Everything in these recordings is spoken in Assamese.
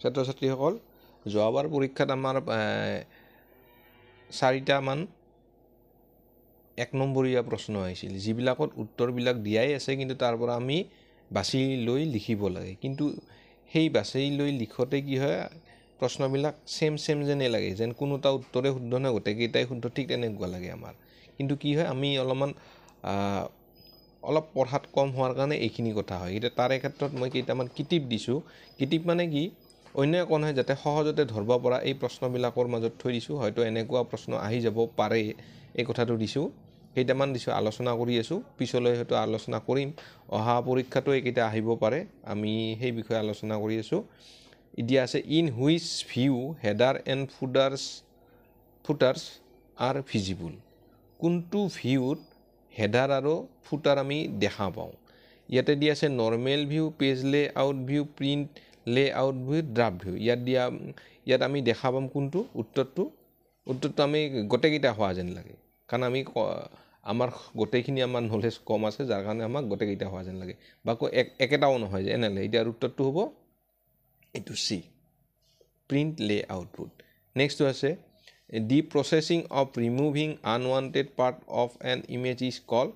ছাত্ৰ ছাত্ৰীসকল যোৱাবাৰ পৰীক্ষাত আমাৰ চাৰিটামান এক নম্বৰীয়া প্ৰশ্ন আহিছিল। যিবিলাকত উত্তৰবিলাক দিয়াই আছে কিন্তু তাৰ পৰা আমি বাছি লৈ লিখিব লাগে। কিন্তু সেই বাছি লৈ লিখোঁতে কি হয় প্ৰশ্নবিলাক ছেম ছেম যেনে লাগে যেন কোনোটা উত্তৰে শুদ্ধ নহয় গোটেইকেইটাই শুদ্ধ ঠিক তেনেকুৱা লাগে আমাৰ। কিন্তু কি হয় আমি অলপমান অলপ পঢ়াত কম হোৱাৰ কাৰণে এইখিনি কথা হয়। এতিয়া তাৰে ক্ষেত্ৰত মই কেইটামান কিটিপ দিছোঁ। কিটিপ মানে কি অন্য একো নহয় যাতে সহজতে ধৰিব পৰা এই প্ৰশ্নবিলাকৰ মাজত থৈ দিছোঁ। হয়তো এনেকুৱা প্ৰশ্ন আহি যাব পাৰে এই কথাটো দিছোঁ। কেইটামান দিছোঁ আলোচনা কৰি আছোঁ। পিছলৈ হয়তো আলোচনা কৰিম। অহা পৰীক্ষাটো এইকেইটা আহিব পাৰে। আমি সেই বিষয়ে আলোচনা কৰি আছোঁ। এতিয়া আছে in which view header and footers footers are visible? কোনটো ভিউত হেডাৰ আৰু ফুটাৰ আমি দেখা পাওঁ? ইয়াতে দিয়া আছে normal view page layout view print layout view draft view ইয়াত দিয়া ইয়াত আমি দেখা পাম কোনটো উত্তৰটো। উত্তৰটো আমি গোটেইকেইটা হোৱা যেন লাগে। কাৰণ আমি আমাৰ গোটেইখিনি আমাৰ নলেজ কম আছে যাৰ কাৰণে আমাক গোটেইকেইটা হোৱা যেন লাগে। বা এক একেটাও নহয় যে এনেহ'লে এতিয়া উত্তৰটো হ'ব এইটো চি প্ৰিণ্ট লে আউটপুট নেক্সটটো আছে the processing of removing unwanted part of an image is call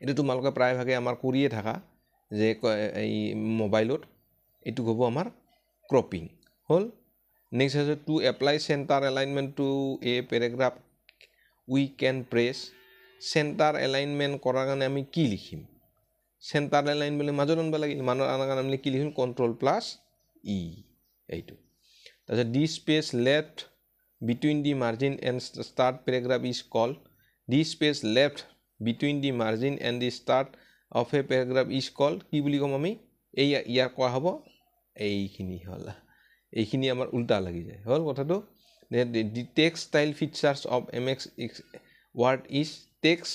এইটো তোমালোকে প্ৰায়ভাগে আমাৰ কৰিয়ে থাকা যে এই মোবাইলত এইটো হ'ব আমাৰ ক্ৰপিং হ'ল? নেক্সট আছে to apply centre alignment to a paragraph we can press centre alignment কৰাৰ কাৰণে আমি কি লিখিম? চেণ্টাৰ এলাইনমেণ্ট মাজত আনিব লাগিল মানুহৰ আনাৰ কাৰণে আমি কি লিখিম? কণ্ট্ৰল প্লাছ ই এইটো। তাৰপিছত the space left between the margin and start paragraph is call the space left between the margin and the start of a paragraph is call কি বুলি ক'ম আমি? এই ইয়াৰ কোৱা হ'ব এইখিনি হ'ল। এইখিনি আমাৰ উল্টা লাগি যায়। হ'ল কথাটো? The text style features of M X Word is text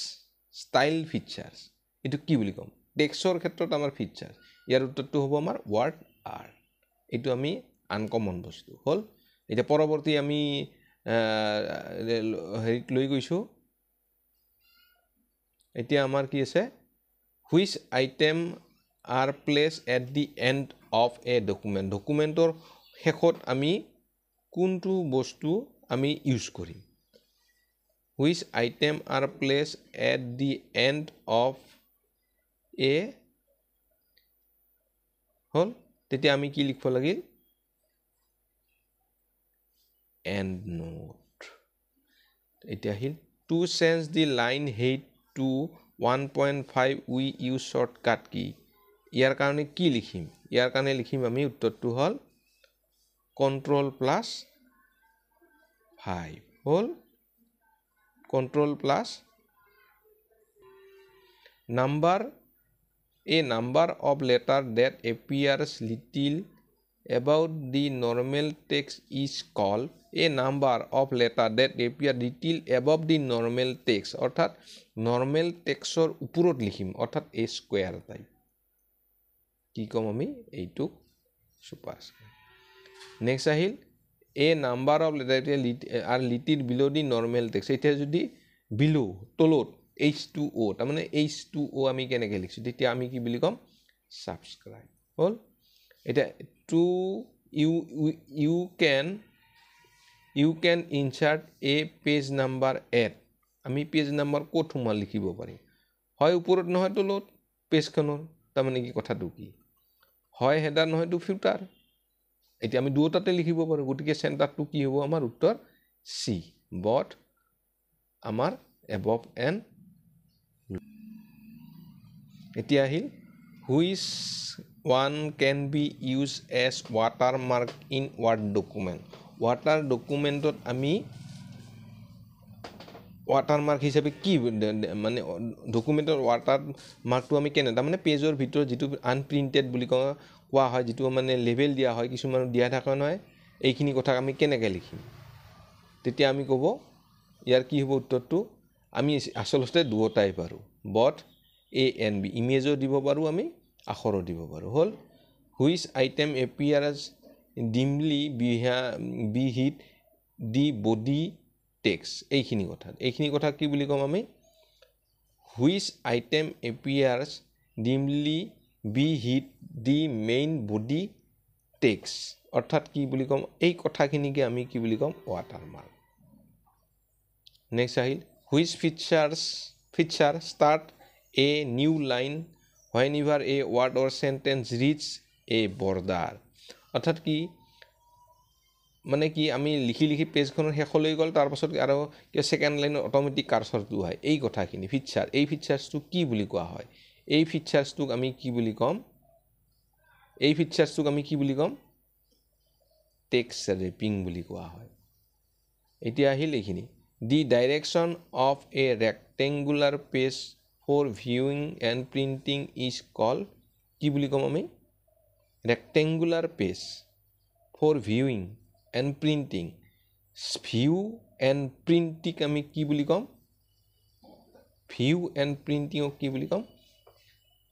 style features এইটো কি বুলি ক'ম? টেক্সৰ ক্ষেত্ৰত আমাৰ ফিচাৰ্ছ ইয়াৰ উত্তৰটো হ'ব আমাৰ ৱাৰ্ড আৰ এইটো আমি আনকমন বস্তু। হ'ল? এতিয়া পৰৱৰ্তী আমি হেৰিত লৈ গৈছোঁ। এতিয়া আমাৰ কি আছে? Which item are place at the end of a document ডকুমেণ্টৰ শেষত আমি কোনটো বস্তু আমি ইউজ কৰিম? Which item are place at the end of a হ'ল তেতিয়া আমি কি লিখিব লাগিল? এণ্ড নোট এতিয়া আহিল। To change the line height to one point five we use shortcut key ইয়াৰ কাৰণে কি লিখিম? ইয়াৰ কাৰণে লিখিম আমি উত্তৰটো হ'ল কণ্ট্ৰল প্লাছ ফাইভ হ'ল control plus number a number of letter that appears little about the normal text is call a number of letter that appear little above the normal text অৰ্থাৎ নৰ্মেল টেক্সৰ ওপৰত লিখিম অৰ্থাৎ এ স্কুৱেৰ টাইপ কি ক'ম আমি? এইটোক চুপাৰ নেক্সট আহিল এ নাম্বাৰ অফ লেটাৰ আৰু little below' the normal text এতিয়া যদি বিল' তলত এইচ টু অ' তাৰমানে এইচ টু অ' আমি কেনেকৈ লিখিছোঁ? তেতিয়া আমি কি বুলি ক'ম? ছাবস্ক্ৰাইব হ'ল? এতিয়া to you you can you can insert a page number at আমি পেজ নাম্বাৰ ক'ত সোমাই লিখিব পাৰিম? হয় ওপৰত নহয় তলত? পেজখনৰ তাৰমানে কি কথাটো কি? হয় হেডাৰ নহয়তো ফিল্টাৰ। এতিয়া আমি দুয়োটাতে লিখিব পাৰোঁ গতিকে চেণ্টাৰটো কি হ'ব? আমাৰ উত্তৰ চি বট আমাৰ এবভ এণ্ড এতিয়া আহিল which one can be use as watermark in Word document water ডকুমেণ্টত আমি ৱাটাৰ মাৰ্ক হিচাপে কি মানে ডকুমেণ্টৰ ৱাটাৰ মাৰ্কটো আমি কেনে তাৰমানে পেজৰ ভিতৰত যিটো আনপ্ৰিণ্টেড বুলি কোৱা কোৱা হয় যিটো মানে লেবেল দিয়া হয় কিছুমান দিয়া থকা নহয় এইখিনি কথা আমি কেনেকৈ লিখিম তেতিয়া আমি ক'ব ইয়াৰ কি হ'ব উত্তৰটো আমি আচলতে দুয়োটাই পাৰোঁ বট এ এন বি ইমেজো দিব পাৰোঁ আমি আখৰো দিব পাৰোঁ হ'ল হুইচ আইটেম এপিয়াৰ্ছ ডিমলি বিহা behind the body text এইখিনি কথা। এইখিনি কথা কি বুলি ক'ম আমি? Which item appears dimly behind the main body text অৰ্থাৎ কি বুলি ক'ম? এই কথাখিনিকে আমি কি বুলি ক'ম? ৱাটাৰমাৰ্ক নেক্সট আহিল। Which features feature start a new line whenever a word or sentence reach a border অৰ্থাৎ কি? মানে কি আমি লিখি লিখি পেজখনৰ শেষলৈ গ'ল তাৰপাছত আৰু কিয় ছেকেণ্ড লাইনত অট'মেটিক কাৰ্চৰটো হয় এই কথাখিনি ফিচাৰ এই ফিচাৰ্ছটো কি বুলি কোৱা হয়? এই ফিচাৰ্ছটোক আমি কি বুলি ক'ম? এই ফিচাৰ্ছটোক আমি কি বুলি ক'ম? টেক্স ৰেপিং বুলি কোৱা হয়। এতিয়া আহিল এইখিনি। The direction of a rectangular page for viewing and printing is call কি বুলি ক'ম আমি? Rectangular page for viewing and printing view and printing আমি কি বুলি ক'ম? ভিউ এণ্ড প্ৰিণ্টিঙক কি বুলি ক'ম?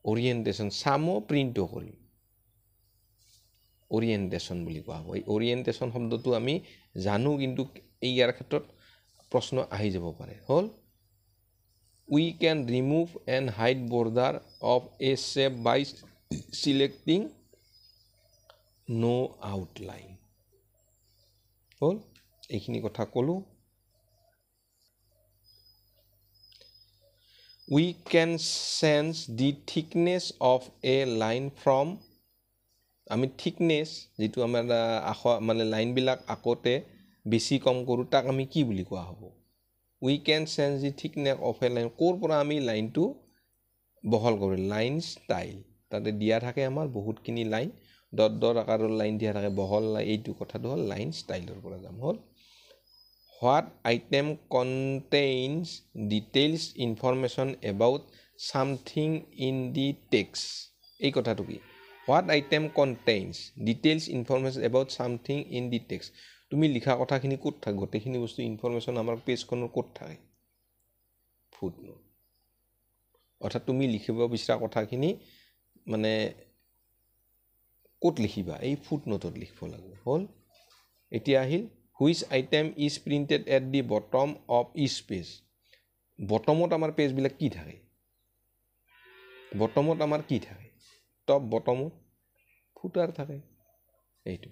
অৰিয়েণ্টেশ্যন চামো প্ৰিণ্টো কৰিম। অৰিয়েণ্টেশ্যন বুলি কোৱা হ'ব। এই অৰিয়েণ্টেশ্যন শব্দটো আমি জানো কিন্তু ইয়াৰ ক্ষেত্ৰত প্ৰশ্ন আহি যাব পাৰে। হ'ল? We can remove and hide border of a shape by selecting no' outline হ'ল এইখিনি কথা ক'লোঁ। We can change the thickness of a line from আমি থিকনেছ যিটো আমাৰ আখ মানে লাইনবিলাক আকোতে বেছি কম কৰোঁ তাক আমি কি বুলি কোৱা হ'ব? We can change the thickness of a line ক'ৰ পৰা আমি লাইনটো বহল কৰোঁ লাইন ষ্টাইল তাতে দিয়া থাকে আমাৰ বহুতখিনি লাইন দত দত আকাৰৰ লাইন দিয়া থাকে বহল এইটো কথাটো হ'ল লাইন ষ্টাইলৰ পৰা যাম হ'ল? What item contains details information about something in the text এই কথাটো কি? What item contains details information about something in the text তুমি লিখা কথাখিনি ক'ত থাকে? গোটেইখিনি বস্তু ইনফৰমেশ্যন আমাৰ পেজখনৰ ক'ত থাকে? ফুট অৰ্থাৎ তুমি লিখিব বিচৰা কথাখিনি মানে ক'ত লিখিবা? এই ফুট নোটত লিখিব লাগিব। হ'ল এতিয়া আহিল which item is printed at the bottom of each page বটমত আমাৰ পেজবিলাক কি থাকে? বটমত আমাৰ কি থাকে? টপ বটমত ফুটাৰ থাকে। এইটো।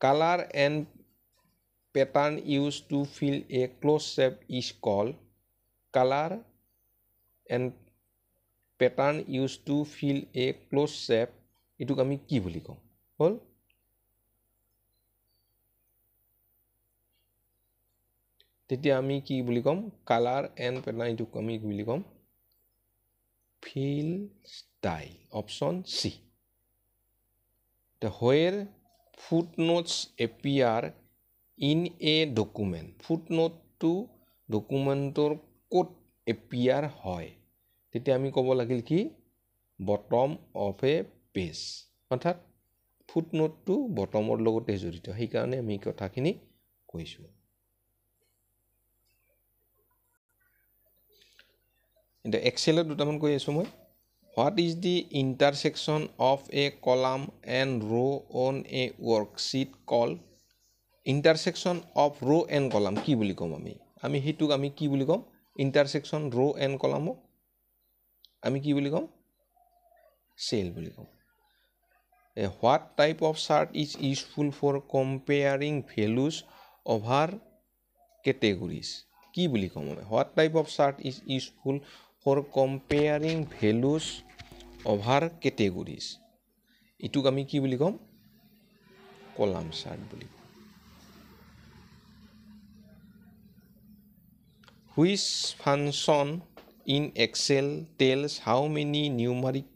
Colour and pattern use to fill a close shape is call colour and pattern use to fill a close shape এইটোক আমি কি বুলি কওঁ? হ'ল? তেতিয়া আমি কি বুলি ক'ম? কালাৰ এণ্ড পেটাৰ্ণ এইটোক আমি কি বুলি ক'ম? Fill style option C where footnotes appear in a document foot নোটটো ডকুমেণ্টৰ ক'ত এপিয়াৰ হয়? তেতিয়া আমি ক'ব লাগিল কি? বটম অফ এ পেজ অৰ্থাৎ ফুট নোটটো বটমৰ লগতে জড়িত। সেইকাৰণে আমি কথাখিনি কৈছোঁ। এতিয়া এক্সেলত দুটামান কৈ আছোঁ মই। What is the intersection of a column and row' on a worksheet call intersection of row' and column কি বুলি ক'ম আমি? আমি সেইটোক আমি কি বুলি ক'ম? ইণ্টাৰছেকশ্যন ৰ' এণ্ড কলামক আমি কি বুলি ক'ম? চেল বুলি ক'ম। What type of chart is useful for comparing values over categories কি বুলি ক'ম আমি? What type of chart is useful for comparing values over categories এইটোক আমি কি বুলি ক'ম? কলাম চাৰ্ট বুলি ক'ম। Which function in Excel tells how many numeric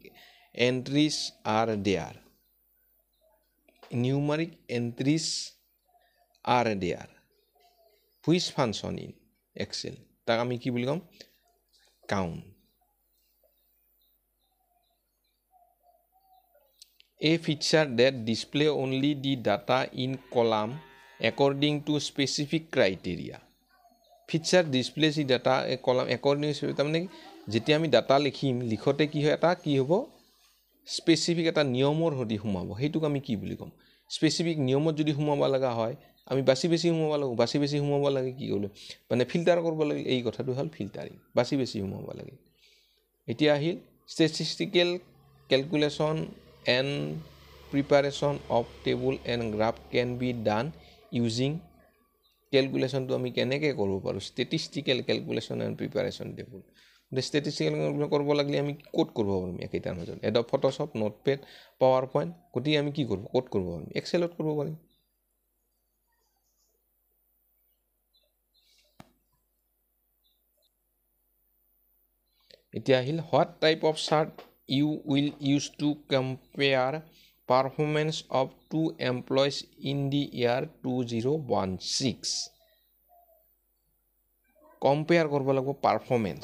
entries are there numeric entries are there which function in Excel তাক আমি কি বুলি ক'ম? Count a feature that display only the data in column according to specific criteria feature display যি ডাটা কলাম একৰ্ডিং তাৰমানে যেতিয়া আমি ডাটা লিখিম লিখোঁতে কি হয় এটা কি হ'ব? স্পেচিফিক এটা নিয়মৰ সৈতে সোমাব। সেইটোক আমি কি বুলি ক'ম? স্পেচিফিক নিয়মত যদি সোমাব লগা হয় আমি বাচি বেছি সোমাব লাগিব বাচি বেছি সোমাব লাগে কি কৰিলোঁ? মানে ফিল্টাৰ কৰিব লাগে এই কথাটো হ'ল ফিল্টাৰিং বাচি বেছি সোমাব লাগে। এতিয়া আহিল statistical calculation and preparation of table and graph can be done using কেলকুলেশ্যনটো আমি কেনেকৈ কৰিব পাৰোঁ? Statistical calculation and preparation table statistical কৰিব লাগিলে আমি ক'ত কৰিব পাৰিম একেইটাৰ মাজত? Adobe Photoshop Notepad PowerPoint গতিকে আমি কি কৰিব ক'ত কৰিব পাৰিম? এক্সেলত কৰিব পাৰিম। এতিয়া আহিল what type of chart you will use to compare performance of two employees in the year two zero' one six compare কৰিব লাগিব পাৰফৰ্মেঞ্চ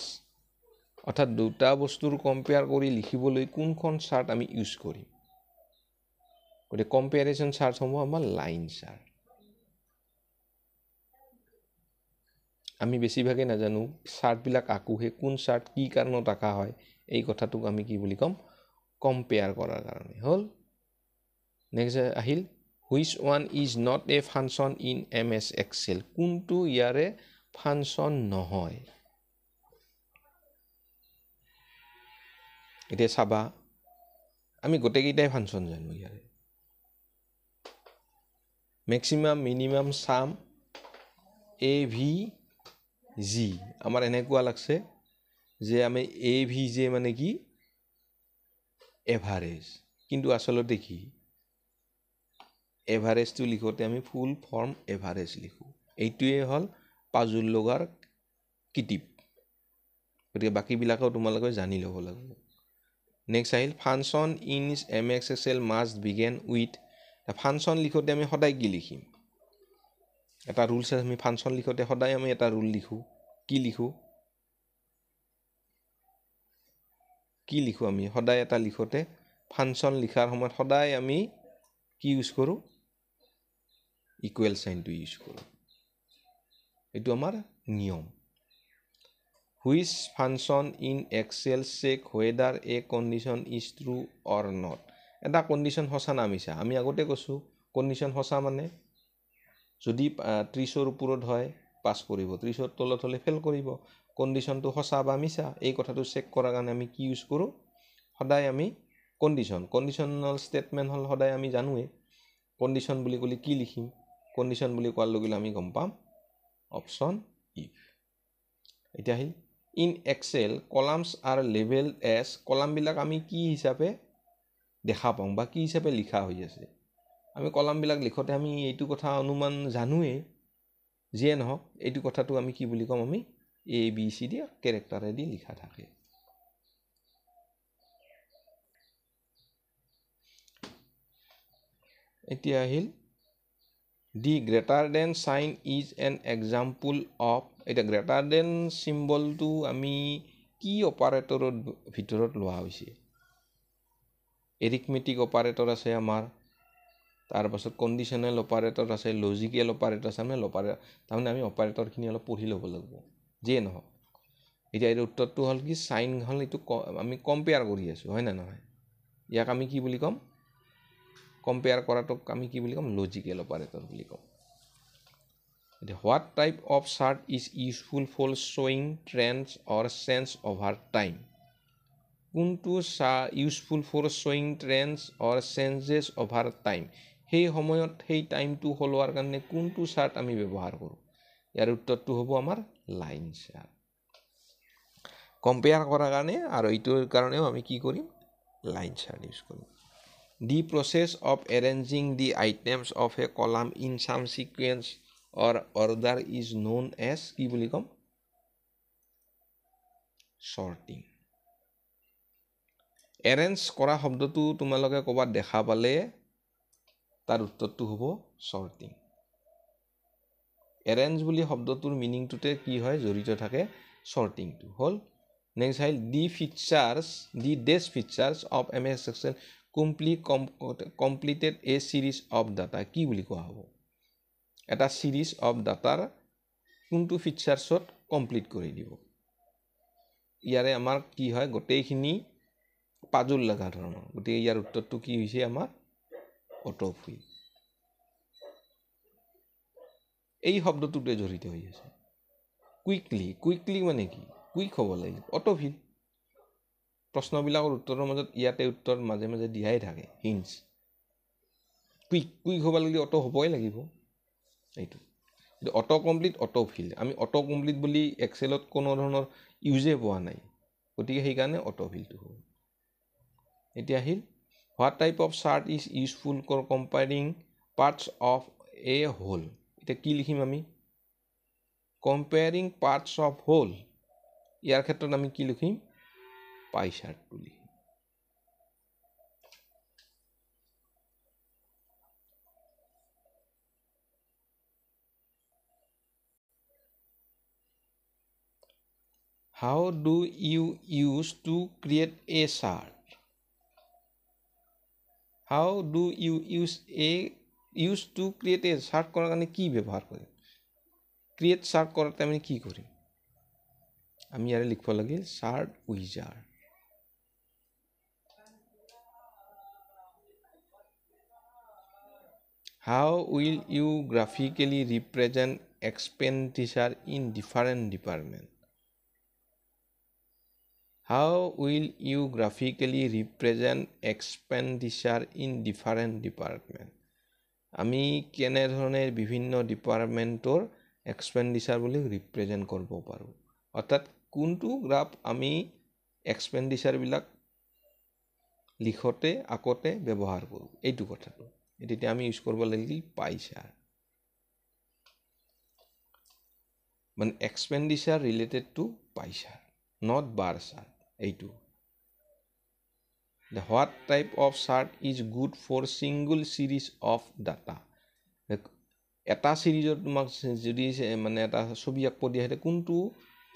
অৰ্থাৎ দুটা বস্তুৰ কম্পেয়াৰ কৰি লিখিবলৈ কোনখন চাৰ্ট আমি ইউজ কৰিম? গতিকে কম্পেয়াৰেশ্যন চাৰ্ট হ'ব আমাৰ লাইন চাৰ্ট আমি বেছিভাগে নাজানো চাৰ্টবিলাক আঁকোহে কোন চাৰ্ট কি কাৰণত আঁকা হয় এই কথাটোক আমি কি বুলি ক'ম কম্পেয়াৰ কৰাৰ কাৰণে। হ'ল? নেক্সট আহিল which one is not a function in M S Excel কোনটো ইয়াৰে ফাংচন নহয়? এতিয়া চাবা আমি গোটেইকেইটাই ফাংচন জানো ইয়াৰে। মেক্সিমাম মিনিমাম চাম এ ভি জি আমাৰ এনেকুৱা লাগছে যে আমি এ ভি জে মানে কি? এভাৰেজ কিন্তু আচলতে কি? এভাৰেজটো লিখোঁতে আমি ফুল ফৰ্ম এভাৰেজ লিখোঁ। এইটোৱে হ'ল পাজুল লগাৰ কিটিপ। গতিকে বাকীবিলাকেও তোমালোকে জানি ল'ব লাগিব। নেক্সট আহিল function in M X Excel must begin with function লিখোঁতে আমি সদায় কি লিখিম? এটা ৰুলছ আমি ফাংচন লিখোঁতে সদায় আমি এটা ৰুল লিখোঁ। কি লিখোঁ? কি লিখোঁ আমি? সদায় এটা লিখোঁতে ফাংচন লিখাৰ সময়ত সদায় আমি কি ইউজ কৰোঁ? ইকুৱেল চাইনটো ইউজ কৰোঁ। এইটো আমাৰ নিয়ম। Which function in Excel check whether a condition is true or not. এটা কণ্ডিশ্যন সঁচা না মিছা আমি আগতে কৈছোঁ কণ্ডিশ্যন সঁচা মানে যদি ত্ৰিছৰ ওপৰত হয় পাছ কৰিব। ত্ৰিছৰ তলত হ'লে ফেইল কৰিব। কণ্ডিশ্যনটো সঁচা বা মিছা এই কথাটো চেক কৰাৰ কাৰণে আমি কি ইউজ কৰোঁ? সদায় আমি কণ্ডিশ্যন। কণ্ডিশ্যনেল ষ্টেটমেণ্ট হ'ল সদায় আমি জানোৱেই কণ্ডিশ্যন বুলি ক'লে কি লিখিম? কণ্ডিশ্যন বুলি কোৱাৰ লগে আমি গম পাম অপশ্যন ইফ এতিয়া আহিল in Excel columns are level as কলামবিলাক আমি কি হিচাপে দেখা পাওঁ বা কি হিচাপে লিখা হৈ আছে? আমি কলামবিলাক লিখোঁতে আমি এইটো কথা অনুমান জানোৱেই যিয়ে নহওক এইটো কথাটো আমি কি বুলি ক'ম আমি? এ বি চি ডি কেৰেক্টাৰেদি লিখা থাকে। এতিয়া আহিল the greater than sign is an example of এতিয়া গ্ৰেটাৰ দেন চিম্বলটো আমি কি অপাৰেটৰৰ ভিতৰত লোৱা হৈছে এৰিথমেটিক অপাৰেটৰ আছে আমাৰ তাৰপাছত কণ্ডিশ্যনেল অপাৰেটৰ আছে লজিকেল অপাৰেটৰ আছে আমি অপাৰে তাৰমানে আমি অপাৰেটৰখিনি অলপ পঢ়ি ল'ব লাগিব যিয়ে নহওক এতিয়া এইটো উত্তৰটো হ'ল কি চাইন হ'ল এইটো আমি কম্পেয়াৰ কৰি আছোঁ হয় নে নহয় ইয়াক আমি কি বুলি ক'ম কম্পেয়াৰ কৰাটোক আমি কি বুলি ক'ম লজিকেল অপাৰেটৰ বুলি ক'ম what type of chart is useful for শ্বয়িং trends or change over time কোনটো চা useful for শ্বয়িং trends or changes over time সেই সময়ত সেই টাইমটো সলোৱাৰ কাৰণে কোনটো চাৰ্ট আমি ব্যৱহাৰ কৰোঁ ইয়াৰ উত্তৰটো হ'ব আমাৰ লাইন চাৰ্ট কম্পেয়াৰ কৰাৰ কাৰণে আৰু এইটোৰ কাৰণেও আমি কি কৰিম লাইন চাৰ্ট ইউজ কৰিম the process of arranging the items of a column in some sequence or order is known as কি বুলি ক'ম চৰ্টিং এৰেঞ্জ কৰা শব্দটো তোমালোকে ক'ৰবাত দেখা পালে তাৰ উত্তৰটো হ'ব চৰ্টিং এৰেঞ্জ বুলি শব্দটোৰ মিনিংটোতে কি হয়? জড়িত থাকে চৰ্টিংটো হ'ল নেক্সট আহিল the features the dash features of M S Excel complete completed a series of data কি বুলি কোৱা হ'ব? এটা ছিৰিজ অফ ডাটাৰ কোনটো ফিচাৰ্ছত কমপ্লিট কৰি দিব। ইয়াৰে আমাৰ কি হয় গোটেইখিনি পাজুল লগা ধৰণৰ। গতিকে ইয়াৰ উত্তৰটো কি হৈছে আমাৰ অট'ফি এই শব্দটোতে জড়িত হৈ আছে। কুইকলি কুইকলি মানে কি? কুইক হ'ব লাগিব। অট'ফিল প্ৰশ্নবিলাকৰ উত্তৰৰ মাজত ইয়াতে উত্তৰ মাজে মাজে দিয়াই থাকে। হিঞ্চ কুইক কুইক হ'ব লাগিলে অটো হ'বই লাগিব। এইটো। অটো কমপ্লিট অটো ফিল আমি অটো কমপ্লিট বুলি এক্সেলত কোনো ধৰণৰ ইউজে পোৱা নাই। গতিকে সেইকাৰণে অটো ফিলটো হ'ব এতিয়া আহিল what type of chart is useful for comparing parts of a whole এতিয়া কি লিখিম আমি? কম্পেয়াৰিং পাৰ্টছ অফ হোল ইয়াৰ ক্ষেত্ৰত আমি কি লিখিম? পাই চাৰ্টটো লিখিম How do you use to create a chart? How do you use a use to create a chart কৰাৰ কাৰণে কি ব্যৱহাৰ কৰিম ক্ৰিয়েট চাৰ্ট কৰাতে আমি কি কৰিম আমি ইয়াৰে লিখিব লাগিল chart wizard how will you graphically represent expenditure in different department How will you graphically represent expenditure in different department? আমি কেনেধৰণে বিভিন্ন ডিপাৰ্টমেণ্টৰ এক্সপেণ্ডিচাৰ বুলি ৰিপ্ৰেজেণ্ট কৰিব পাৰোঁ? অৰ্থাৎ কোনটো গ্ৰাফ আমি এক্সপেণ্ডিচাৰবিলাক লিখোঁতে আগতে ব্যৱহাৰ কৰোঁ? এইটো কথাটো। তেতিয়া আমি ইউজ কৰিব লাগিল পাইচাৰ। মানে expenditure related to pie chart not bar chart এইটো। The what type of chart is good for single series of data এটা ছিৰিজত তোমাক যদি মানে এটা ছবি আঁকিব দিয়া হয় কোনটো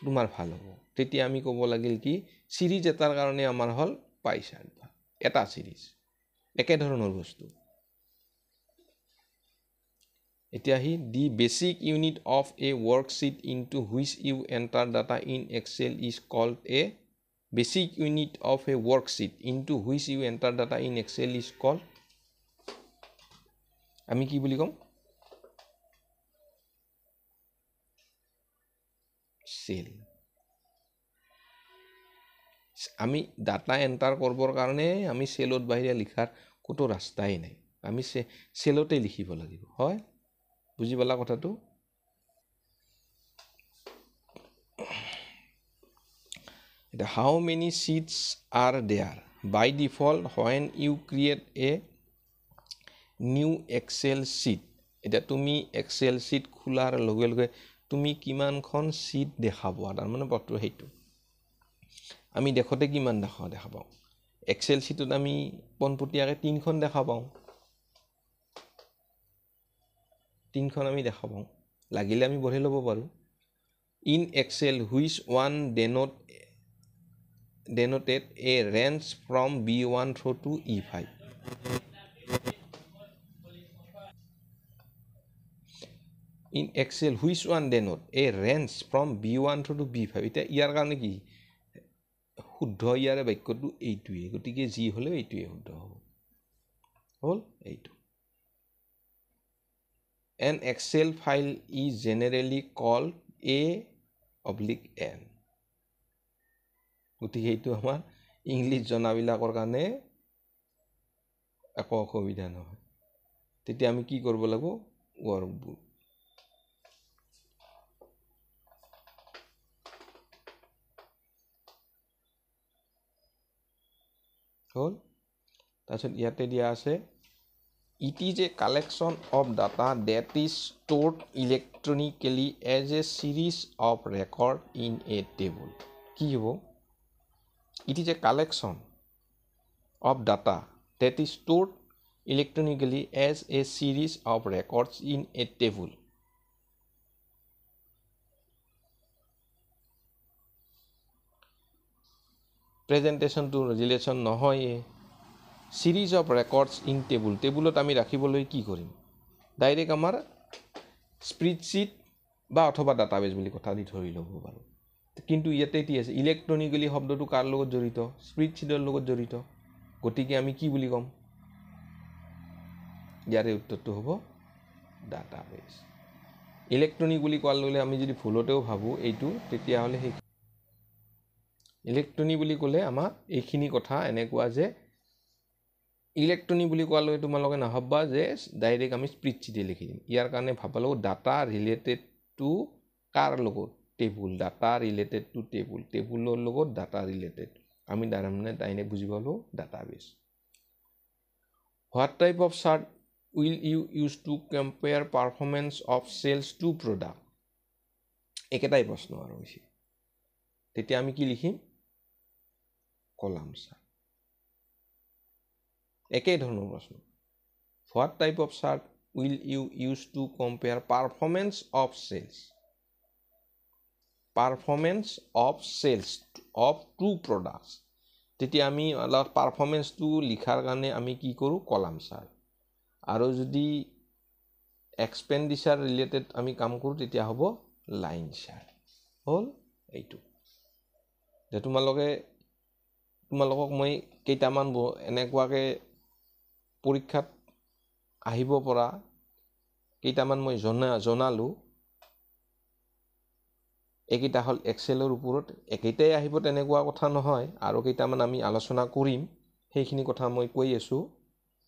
তোমাৰ ভাল হ'ব? তেতিয়া আমি ক'ব লাগিল কি ছিৰিজ এটাৰ কাৰণে আমাৰ হ'ল পাই চাৰ্ট এটা ছিৰিজ একেধৰণৰ বস্তু। এতিয়া আহি the basic unit of a worksheet into which you enter data in Excel is called a basic unit of a worksheet into which you enter data in excel is called আমি কি বুলি ক'ম? চেল আমি ডাটা এণ্টাৰ কৰিবৰ কাৰণে আমি চেলত বাহিৰে লিখাৰ ক'তো ৰাস্তাই নাই। আমি চেলতে লিখিব লাগিব হয়? বুজি পালা কথাটো? এতিয়া how many sheets are there by default when you create a new Excel sheet এতিয়া তুমি এক্সেল চিট খোলাৰ লগে লগে তুমি কিমানখন চিট দেখা পোৱা তাৰমানে পত্ৰ সেইটো। আমি দেখোঁতে কিমান দেখা দেখা পাওঁ? এক্সেল চিটত আমি পোনপটীয়াকৈ তিনিখন দেখা পাওঁ। তিনিখন আমি দেখা পাওঁ। লাগিলে আমি বঢ়াই ল'ব পাৰোঁ। In Excel which one denoted denoted a range from B1 through to E5. In Excel, which one denote a range from B1 through to B5? এতিয়া ইয়াৰ কাৰণে কি শুদ্ধ ইয়াৰে বাক্যটো এইটোৱে গতিকে যি হ'লেও এইটোৱে শুদ্ধ হ'ব হ'ল এইটো an Excel file is generally call a oblique an গতিকে এইটো আমাৰ ইংলিছ জনাবিলাকৰ কাৰণে একো অসুবিধা নহয়। তেতিয়া আমি কি কৰিব লাগিব? ৱৰ্কবোৰ হ'ল? তাৰপিছত ইয়াতে দিয়া আছে it is a collection of data that is stored electronically as a series of record in a table কি হ'ব? It is a collection of data that is stored electronically as a series of records in a table. প্ৰেজেণ্টেশ্যনটো ৰিলেশ্যন নহয়ে series of records in table টেবুলত আমি ৰাখিবলৈ কি কৰিম? ডাইৰেক্ট আমাৰ স্প্ৰীডশ্বীট বা অথবা ডাটাবেছ বুলি কথা দি ধৰি ল'ব পাৰোঁ। কিন্তু ইয়াতে কি আছে ইলেক্ট্ৰনিকেলি শব্দটো কাৰ লগত জড়িত? স্প্ৰীডশ্বীটৰ লগত জড়িত। গতিকে আমি কি বুলি ক'ম? ইয়াৰে উত্তৰটো হ'ব ডাটাবেছ ইলেক্ট্ৰনিক বুলি কোৱাৰ লগে আমি যদি ভুলতেও ভাবোঁ এইটো তেতিয়াহ'লে সেই ইলেক্ট্ৰনিক বুলি ক'লে আমাৰ এইখিনি কথা এনেকুৱা যে ইলেক্ট্ৰনিক বুলি কোৱালৈ তোমালোকে নাভাবা যে ডাইৰেক্ট আমি স্প্ৰিডশ্বিটে লিখি দিম। ইয়াৰ কাৰণে ভাবা লাগিব ডাটা ৰিলেটেড টু কাৰ লগত? Table data related to table টেবুলৰ লগত ডাটা ৰিলেটেড আমি তাৰমানে ডাইৰেক্ট বুজি পালোঁ? Database what type of chart will you use to compare performance of sales two product একেটাই প্ৰশ্ন আৰু হৈছে। তেতিয়া আমি কি লিখিম? কলাম চাৰ্ট একে ধৰণৰ প্ৰশ্ন। What type of chart will you use to compare performance of sales performance of sales of two products তেতিয়া আমি অলপ পাৰফৰ্মেঞ্চটো লিখাৰ কাৰণে আমি কি কৰোঁ কলাম চাৰ্ট আৰু যদি এক্সপেণ্ডিচাৰ ৰিলেটেড আমি কাম কৰোঁ তেতিয়া হ'ব লাইন চাৰ্ট হ'ল? এইটো। যে তোমালোকে তোমালোকক মই কেইটামান এনেকুৱাকৈ পৰীক্ষাত আহিব পৰা কেইটামান মই জনা জনালোঁ। এইকেইটা হ'ল এক্সেলৰ ওপৰত। একেইটাই আহিব তেনেকুৱা কথা নহয়। আৰু কেইটামান আমি আলোচনা কৰিম। সেইখিনি কথা মই কৈ আছোঁ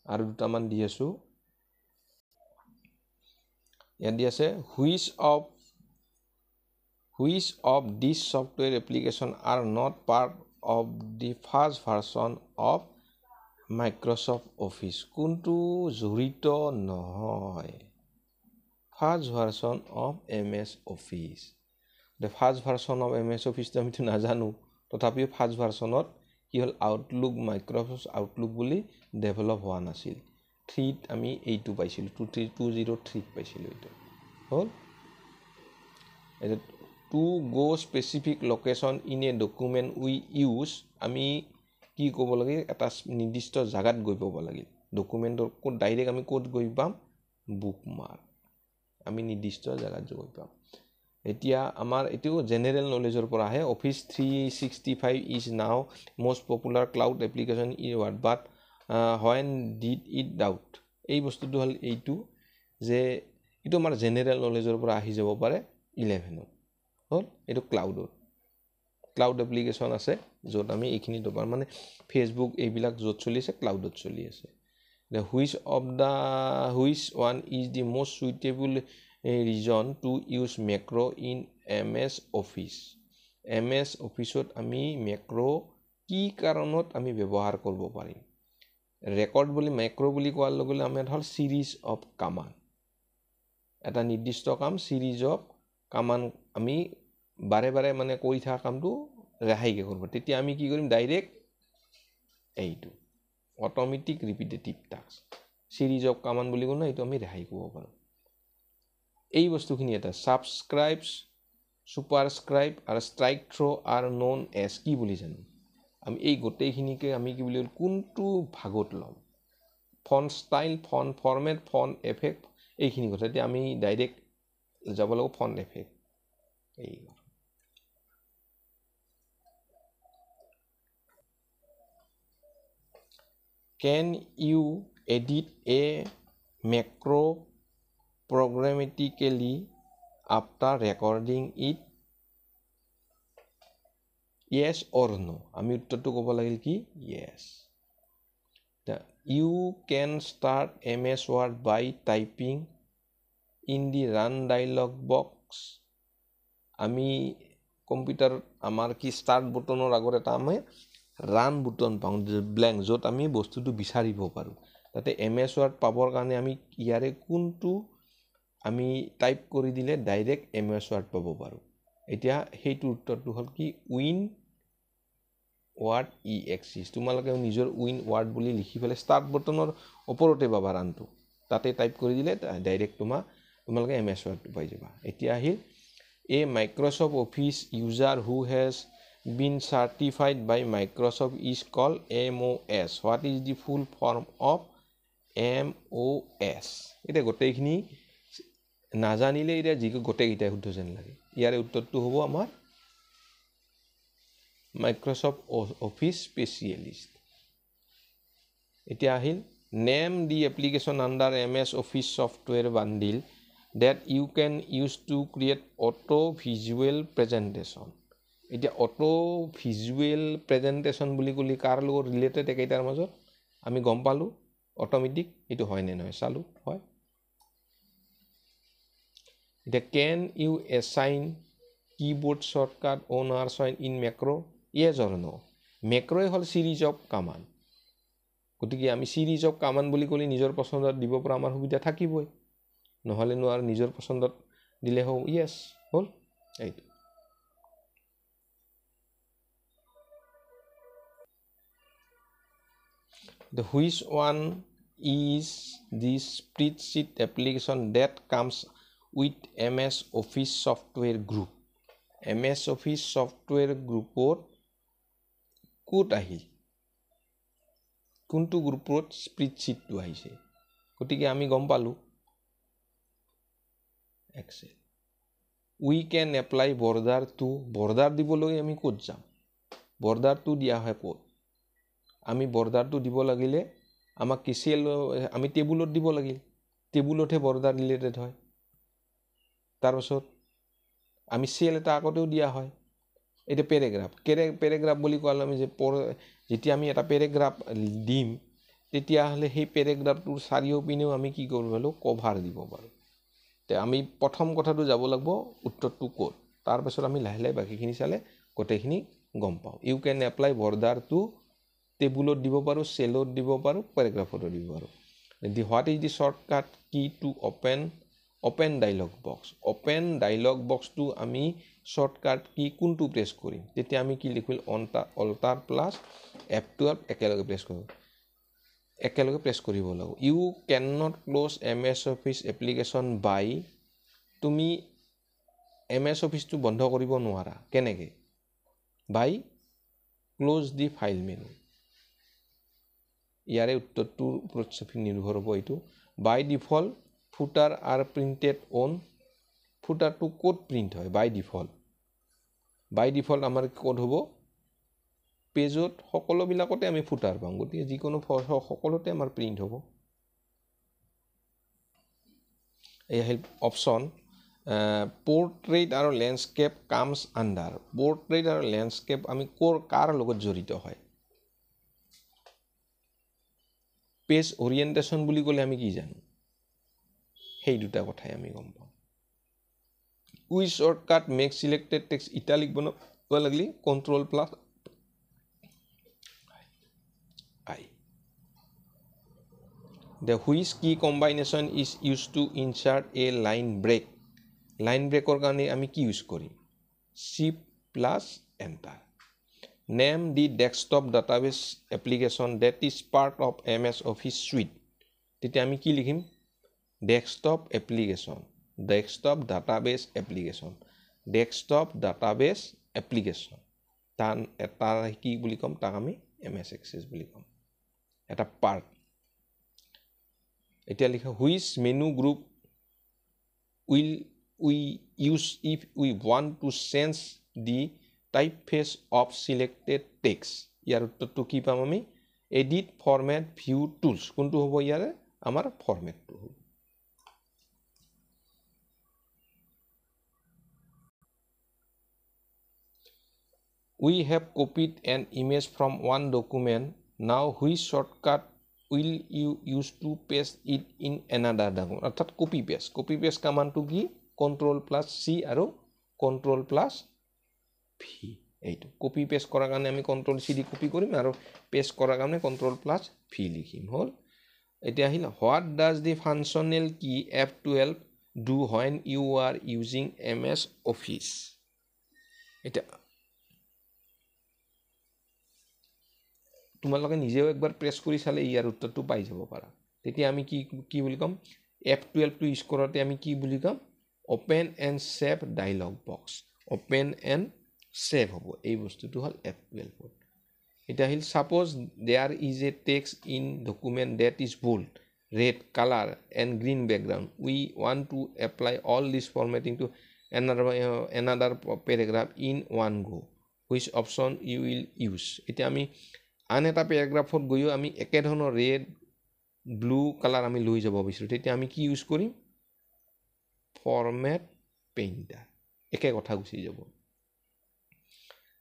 আৰু দুটামান দি আছোঁ। ইয়াত দি আছে which of which of this software application are not part of the first version of Microsoft Office কোনটো জড়িত নহয়। First version of M S Office first version of M S অফিচটো আমিতো নাজানো। তথাপিও ফাৰ্ষ্ট ভাৰ্চনত কি হ'ল আউটলুক মাইক্ৰ'ছফ্ট আউটলুক বুলি ডেভেলপ হোৱা নাছিল। থ্ৰীত আমি এইটো পাইছিলোঁ টু থ্ৰী টু জিৰ' থ্ৰীত পাইছিলোঁ এইটো। হ'ল? To go' specific location in a document we use আমি কি ক'ব লাগে এটা নিৰ্দিষ্ট জেগাত গৈ পাব লাগিল ডকুমেণ্টৰ ক'ত ডাইৰেক্ট আমি ক'ত গৈ পাম? বুক মাৰ্ক আমি নিৰ্দিষ্ট জেগাত গৈ পাম। এতিয়া আমাৰ এইটো জেনেৰেল নলেজৰ পৰা আহে। Office three sixty five is now most popular cloud application E world but when did it doubt এই বস্তুটো হ'ল এইটো যে এইটো আমাৰ জেনেৰেল নলেজৰ পৰা আহি যাব পাৰে ইলেভেনত হ'ল এইটো ক্লাউডত ক্লাউড এপ্লিকেশ্যন আছে য'ত আমি এইখিনি দবাৰ মানে ফেচবুক এইবিলাক য'ত চলি আছে ক্লাউডত চলি আছে। Which of the which one is the most suitable reason to use macro' in M S office M S অফিচত আমি মেক্ৰ' কি কাৰণত আমি ব্যৱহাৰ কৰিব পাৰিম? ৰেকৰ্ড বুলি মেক্ৰ' বুলি কোৱাৰ লগে লগে আমাৰ হ'ল ছিৰিজ অফ কামান এটা নিৰ্দিষ্ট কাম ছিৰিজ অফ কামান আমি বাৰে বাৰে মানে কৰি থকা কামটো ৰেহাইকৈ কৰিব। তেতিয়া আমি কি কৰিম? ডাইৰেক্ট এইটো। Automatic repetitive task series of command বুলি ক'লে এইটো আমি ৰেহাই কৰিব পাৰোঁ। এই বস্তুখিনি এটা ছাবস্ক্ৰাইবছ ছুপাৰস্ক্ৰাইব আৰু ষ্ট্ৰাইক থ্ৰ' আৰু নন এছ কি বুলি জানো? আমি এই গোটেইখিনিকে আমি কি বুলি কোনটো ভাগত ল'ম? Font style font format font effect এইখিনি কথা। এতিয়া আমি ডাইৰেক্ট যাব লাগিব ফন এফেক্ট এই can you edit a macro' programmatically after recording it yes or no আমি উত্তৰটো ক'ব লাগিল কি yes you can start M S word by typing in the run dialog box আমি কম্পিউটাৰত আমাৰ কি ষ্টাৰ্ট বুটনৰ আগত এটা আমি ৰান বুটন পাওঁ ব্লেংক য'ত আমি বস্তুটো বিচাৰিব পাৰোঁ তাতে এম এছ ৱাৰ্ড পাবৰ কাৰণে আমি ইয়াৰে কোনটো আমি টাইপ কৰি দিলে ডাইৰেক্ট এম এছ ৱাৰ্ড পাব পাৰোঁ। এতিয়া সেইটো উত্তৰটো হ'ল কি উইন ৱাৰ্ড ই এক্সিছ তোমালোকে নিজৰ উইন ৱাৰ্ড বুলি লিখি পেলাই ষ্টাৰ্ট বটনৰ ওপৰতে পাবা ৰানটো তাতে টাইপ কৰি দিলে ডাইৰেক্ট তোমাৰ তোমালোকে এম এছ ৱাৰ্ডটো পাই যাবা। এতিয়া আহিল a Microsoft Office user who has been certified by Microsoft is call M O' S what is the full form of M O' S এতিয়া গোটেইখিনি নাজানিলে এতিয়া যি গোটেইকেইটাই শুদ্ধ যেন লাগে। ইয়াৰে উত্তৰটো হ'ব আমাৰ মাইক্ৰ'ছফ্ট অফিচ স্পেচিয়েলিষ্ট এতিয়া আহিল name the application under M S Office software bundle that you can use to create audio' visual presentation এতিয়া অট' ভিজুৱেল প্ৰেজেণ্টেশ্যন বুলি ক'লে কাৰ লগত ৰিলেটেড একেইটাৰ মাজত? আমি গম পালোঁ অট'মেটিক এইটো হয় নে নহয়? চালোঁ হয়। এতিয়া can you assign keyboard shortcut on are sign in macro' yes or no মেক্ৰ'ই হ'ল চিৰিজ অফ কামান গতিকে আমি চিৰিজ অফ কামান বুলি ক'লে নিজৰ পচন্দত দিব পৰা আমাৰ সুবিধা থাকিবই। নহ'লেনো আৰু নিজৰ পচন্দত দিলে হওঁ য়েছ হ'ল? এইটো। The which one is this spreadsheet application that comes with ms office software M ms office software গ্ৰুপত ক'ত আহিল কোনটো গ্ৰুপত স্প্ৰীডশ্বীটটো আহিছে, গতিকে আমি গম পালোঁ। Excel we can apply border to border দিবলৈ আমি ক'ত যাম? বৰ্ডাৰটো দিয়া হয় ক'ত? আমি বৰ্ডাৰটো দিব লাগিলে আমাক কিচিয়েল আমি টেবুলত দিব লাগিল। টেবুলতহে বৰ্ডাৰ ৰিলেটেড হয়। তাৰপাছত আমি চেল এটা আগতেও দিয়া হয়। এতিয়া পেৰেগ্ৰাফ কেৰে পেৰেগ্ৰাফ বুলি কোৱালে আমি যে যেতিয়া আমি এটা পেৰেগ্ৰাফ দিম তেতিয়াহ'লে সেই পেৰেগ্ৰাফটোৰ চাৰিওপিনেও আমি কি কৰিব পাৰোঁ কভাৰ দিব পাৰোঁ। তে আমি প্ৰথম কথাটো যাব লাগিব উত্তৰটো ক'ত? তাৰপাছত আমি লাহে লাহে বাকীখিনি চালে গোটেইখিনি গম পাওঁ। You can apply border to টেবুলত দিব পাৰোঁ চেলত দিব পাৰোঁ পেৰেগ্ৰাফতো দিব পাৰোঁ। The what is the shortcut key to open open dialog box open dialog বক্সটো আমি শ্বৰ্টকাট কি কোনটো প্ৰেছ কৰিম? তেতিয়া আমি কি লিখিম? অনটা অল্টাৰ প্লাছ এফ টুৱেল্ভ একেলগে প্ৰেছ কৰোঁ একেলগে প্ৰেছ কৰিব লাগিব। You can not close M S office application by তুমি এম এছ অফিচটো বন্ধ কৰিব নোৱাৰা। কেনেকৈ? By close the file menu ইয়াৰে উত্তৰটোৰ ওপৰত নিৰ্ভৰ হ'ব এইটো। By default footer are printed on ফুটাৰটো ক'ত প্ৰিণ্ট হয় বাই ডিফল্ট বাই ডিফল্ট আমাৰ ক'ত হ'ব পেজত সকলোবিলাকতে আমি ফুটাৰ পাম গতিকে যিকোনো সকলোতে আমাৰ প্ৰিণ্ট হ'ব। এই আহিল অপশ্যন পৰ্ট্ৰেইট আৰু লেণ্ডস্কেপ কামছ আণ্ডাৰ পৰ্ট্ৰেইট আৰু লেণ্ডস্কেপ আমি ক'ৰ কাৰ লগত জড়িত হয়? পেজ অৰিয়েণ্টেশ্যন বুলি ক'লে আমি কি জানো? সেই দুটা কথাই আমি গম পাওঁ। We shortcut make selected text italic বনাব লাগিলে? Control plus I the which key combination is use to insert a line break line ব্ৰেকৰ কাৰণে আমি কি ইউজ কৰিম? Shift plus enter name the desktop database application that is part of M S office suite তেতিয়া আমি কি লিখিম? Desktop application desktop database application desktop database application তাৰ তাৰ কি বুলি ক'ম তাক আমি এম এছ এক্সেছ বুলি ক'ম। এটা পাৰ্ট এতিয়া লিখা which menu group will we use if we want to change the type face of selected text ইয়াৰ উত্তৰটো কি পাম আমি? এডিট ফৰ্মেট ভিউ টুলছ কোনটো হ'ব ইয়াৰে? আমাৰ ফৰ্মেটটো হ'ব we have copied an image from one document. Now which shortcut will you use to paste it in another document? অৰ্থাৎ কপি পেষ্ট কপি পেষ্ট কামানটো কি? কণ্ট্ৰল প্লাছ চি আৰু কণ্ট্ৰল প্লাছ ভি এইটো। কপি পেষ্ট কৰাৰ কাৰণে আমি কণ্ট্ৰল চি দি কপি কৰিম আৰু পেষ্ট কৰাৰ কাৰণে কণ্ট্ৰল প্লাছ ভি লিখিম। হ'ল? এতিয়া আহিল। What does the functional key F twelve do when you are using M S office এতিয়া তোমালোকে নিজেও একবাৰ প্ৰেছ কৰি চালে ইয়াৰ উত্তৰটো পাই যাব পাৰা। তেতিয়া আমি কি কি বুলি ক'ম? এফ টুৱেলভটো ইউজ কৰোঁতে আমি কি বুলি ক'ম? Open and save dialog box open and save হ'ব। এই বস্তুটো হ'ল এফ টুৱেলভত এতিয়া আহিল suppose there is a text in document that is bold red colour and green background we one to apply all this formatting to another another paragraph in one go' which option you will use এতিয়া আমি আন এটা পেৰাগ্ৰাফত গৈও আমি একেধৰণৰ ৰেড ব্লু কালাৰ আমি লৈ যাব বিচাৰোঁ। তেতিয়া আমি কি ইউজ কৰিম? ফৰ্মেট পেইণ্টাৰ একে কথা গুচি যাব।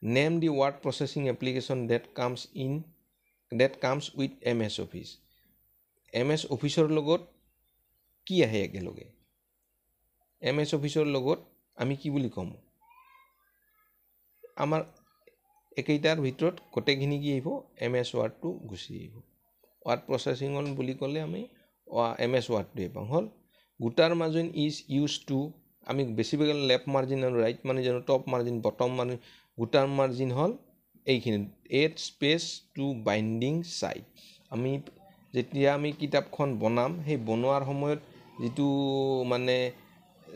Name the word processing application that comes in that comes with M S office M S অফিচৰ লগত কি আহে একেলগে? এম এছ অফিচৰ লগত আমি কি বুলি ক'ম? আমাৰ একেইটাৰ ভিতৰত গোটেইখিনি কি আহিব? এম এছ ৱাৰ্ডটো গুচি আহিব। ৱাৰ্ড প্ৰচেচিঙত বুলি ক'লে আমি এম এছ ৱাৰ্ডটোৱে পাওঁ হ'ল? Gutter margin is use to আমি বেছিভাগে লেফ্ট মাৰ্জিন আৰু right margin top margin bottom margin gutter margin হ'ল এইখিনি। Add space to binding side আমি যেতিয়া আমি কিতাপখন বনাম সেই বনোৱাৰ সময়ত যিটো মানে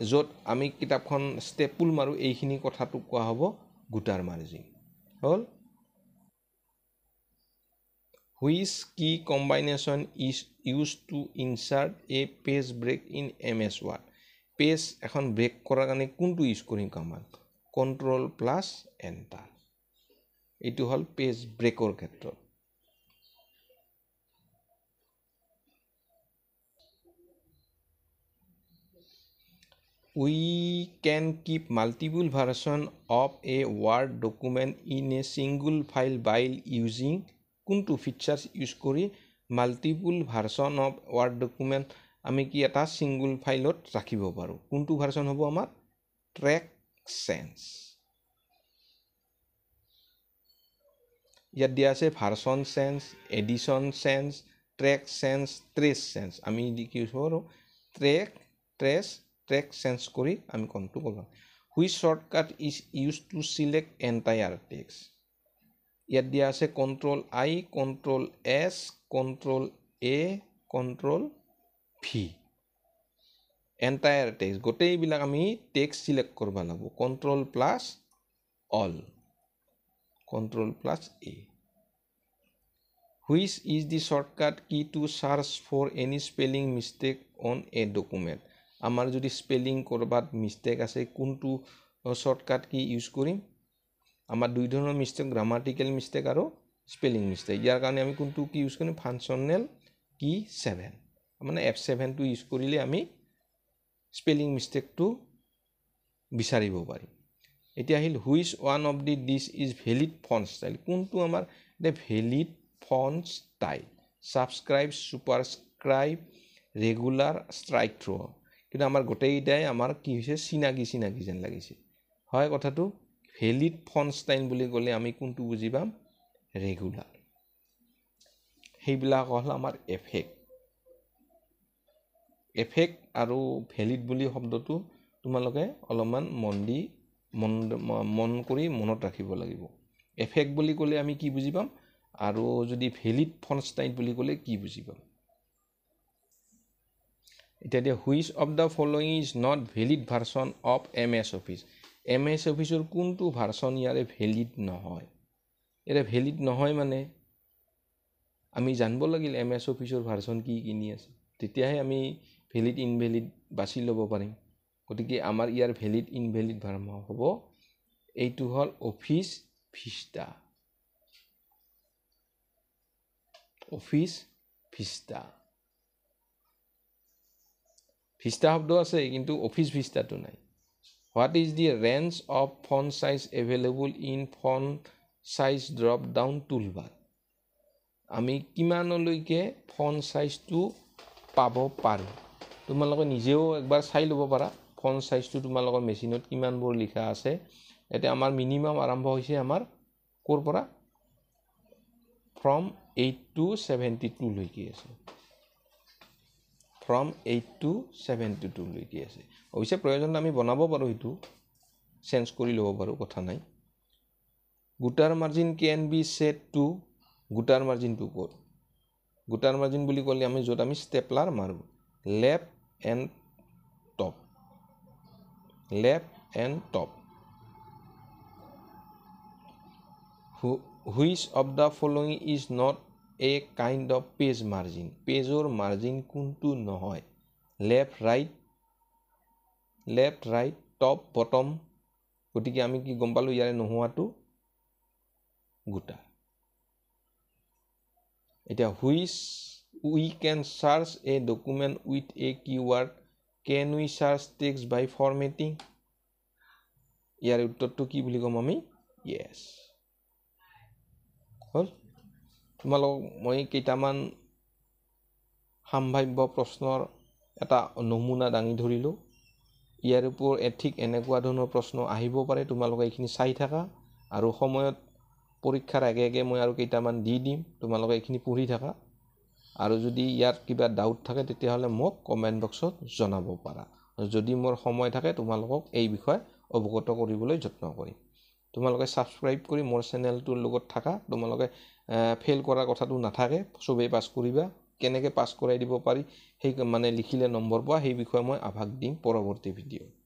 য'ত আমি কিতাপখন ষ্টেপুল মাৰোঁ এইখিনি কথাটো কোৱা হ'ব গোটাৰ মাৰ্জিন। হ'ল? Which key combination is use to insert a page break in M S word page এখন ব্ৰেক কৰাৰ কাৰণে কোনটো ইউজ কৰিম কামান কণ্ট্ৰল প্লাছ এণ্টাৰ এইটো হ'ল পেজ ব্ৰেকৰ ক্ষেত্ৰত। We can keep multiple version of a word document in a single file while using কোনটো ফিচাৰ্ছ ইউজ কৰি multiple version of word document আমি কি এটা ছিংগুল ফাইলত ৰাখিব পাৰোঁ কোনটো ভাৰ্চন হ'ব আমাৰ ট্ৰেক চেঞ্চ ইয়াত দিয়া আছে version change edition change track change trace change আমি কি কৰোঁ ট্ৰেক ট্ৰেছ ট্ৰেক চেঞ্জ কৰি আমি কমটো কৰোঁ which shortcut is use to select entire text ইয়াত দিয়া আছে control I control S control A control V entire text গোটেইবিলাক আমি টেক্স চিলেক্ট কৰিব লাগিব। Control plus all control plus A which is the shortcut key to search for any spelling mistake on a document আমাৰ যদি স্পেলিং ক'ৰবাত মিষ্টেক আছে কোনটো শ্বৰ্টকাট কি ইউজ কৰিম? আমাৰ দুই ধৰণৰ মিষ্টেক গ্ৰামাটিকেল মিষ্টেক আৰু স্পেলিং মিষ্টেক ইয়াৰ কাৰণে আমি কোনটো কি ইউজ কৰিম? ফাংচনেল কি ছেভেন মানে এফ ছেভেনটো ইউজ কৰিলে আমি স্পেলিং মিষ্টেকটো বিচাৰিব পাৰিম। এতিয়া আহিল which one of the this is valid font style কোনটো আমাৰ এতিয়া valid font style subscript superscript regular strike through' কিন্তু আমাৰ গোটেইকেইটাই আমাৰ কি হৈছে চিনাকি চিনাকি যেন লাগিছে। হয় কথাটো ভেলিড ফনষ্টাইন বুলি ক'লে আমি কোনটো বুজি পাম? ৰেগুলাৰ। সেইবিলাক হ'ল আমাৰ এফেক্ট। এফেক্ট আৰু ভেলিড বুলি শব্দটো তোমালোকে অলপমান মন দি মন মন কৰি মনত ৰাখিব লাগিব। এফেক্ট বুলি ক'লে আমি কি বুজি পাম? আৰু যদি ভেলিড ফনষ্টাইন বুলি ক'লে কি বুজি পাম? এতিয়া দিয়া which of the following is not valid version of M S office M S অফিচৰ কোনটো ভাৰ্চন ইয়াৰে ভেলিড নহয়? ইয়াৰে ভেলিড নহয় মানে আমি জানিব লাগিল এম এছ অফিচৰ ভাৰ্চন কি কিনি আছে। তেতিয়াহে আমি ভেলিড ইনভেলিড বাছি ল'ব পাৰিম। গতিকে আমাৰ ইয়াৰ ভেলিড ইনভেলিড ভাৰ্ম হ'ব এইটো হ'ল Office Vista Office Vista Vista শব্দ আছে কিন্তু অফিচ ভিষ্টাটো নাই। What is the range of font size available in font size drop down toolbar আমি কিমানলৈকে ফোন চাইজটো পাব পাৰোঁ? তোমালোকে নিজেও একবাৰ চাই ল'ব পাৰা ফোন চাইজটো তোমালোকৰ মেচিনত কিমানবোৰ লিখা আছে। এতিয়া আমাৰ মিনিমাম আৰম্ভ হৈছে আমাৰ ক'ৰ পৰা? ফ্ৰম এইট টু ছেভেণ্টি টুলৈকে আছে। ফ্ৰম এইট টু ছেভেণ্টি টুলৈকে আছে। অৱশ্যে প্ৰয়োজন আমি বনাব পাৰোঁ সেইটো। চেঞ্জ কৰি ল'ব পাৰোঁ কথা নাই। Gutter margin can be set to gutter মাৰ্জিনটো ক'ত? গোটাৰ মাৰ্জিন বুলি ক'লে আমি য'ত আমি ষ্টেপলাৰ মাৰোঁ left and top. Left and top. Which of the following is not a kind of page margin পেজৰ margin কোনটো নহয়? Left right left right top bottom গতিকে আমি কি গম পালোঁ? ইয়াৰে নোহোৱাটো গোটা। এতিয়া which we can search a document with a keyword can we search text by formatting ইয়াৰ উত্তৰটো কি বুলি ক'ম আমি? য়েছ হ'ল? তোমালোকক মই কেইটামান সাম্ভাৱ্য প্ৰশ্নৰ এটা নমুনা দাঙি ধৰিলোঁ। ইয়াৰ ওপৰত ঠিক এনেকুৱা ধৰণৰ প্ৰশ্ন আহিব পাৰে তোমালোকে এইখিনি চাই থাকা আৰু সময়ত পৰীক্ষাৰ আগে আগে মই আৰু কেইটামান দি দিম তোমালোকে এইখিনি পঢ়ি থাকা। আৰু যদি ইয়াত কিবা ডাউট থাকে তেতিয়াহ'লে মোক কমেণ্ট বক্সত জনাব পাৰা। যদি মোৰ সময় থাকে তোমালোকক এই বিষয়ে অৱগত কৰিবলৈ যত্ন কৰিম। তোমালোকে ছাবস্ক্ৰাইব কৰি মোৰ চেনেলটোৰ লগত থাকা। তোমালোকে ফেইল কৰাৰ কথাটো নাথাকে চবেই পাছ কৰিবা। কেনেকৈ পাছ কৰাই দিব পাৰি সেই মানে লিখিলে নম্বৰ পোৱা সেই বিষয়ে মই আভাস দিম পৰৱৰ্তী ভিডিঅ'ত